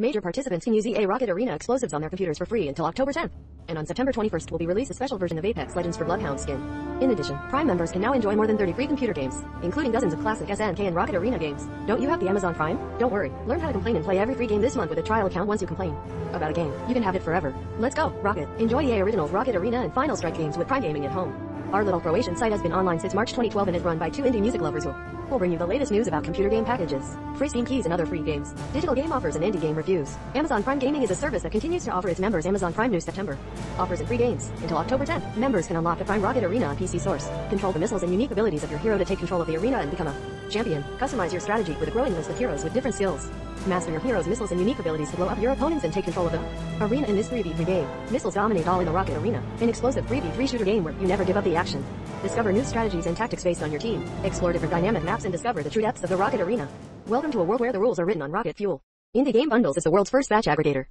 Major participants can use EA Rocket Arena explosives on their computers for free until October 10th. And on September 21st will be released a special version of Apex Legends for Bloodhound skin. In addition, Prime members can now enjoy more than 30 free computer games, including dozens of classic SNK and Rocket Arena games. Don't you have the Amazon Prime? Don't worry. Learn how to complain and play every free game this month with a trial account once you complain about a game. You can have it forever. Let's go, Rocket. Enjoy EA Originals Rocket Arena and Final Strike games with Prime Gaming at home. Our little Croatian site has been online since March 2012 and is run by two indie music lovers who will bring you the latest news about computer game packages, free Steam keys and other free games, digital game offers and indie game reviews. Amazon Prime Gaming is a service that continues to offer its members Amazon Prime News September. Offers and free games. Until October 10th, members can unlock the Prime Rocket Arena on PC Source. Control the missiles and unique abilities of your hero to take control of the arena and become a champion. Customize your strategy with a growing list of heroes with different skills. Master your hero's missiles and unique abilities to blow up your opponents and take control of the arena in this 3v3 game. Missiles dominate all in the Rocket Arena, an explosive 3v3 shooter game where you never give up the action. Discover new strategies and tactics based on your team. Explore different dynamic maps and discover the true depths of the Rocket Arena. Welcome to a world where the rules are written on rocket fuel. Indie Game Bundles is the world's first batch aggregator.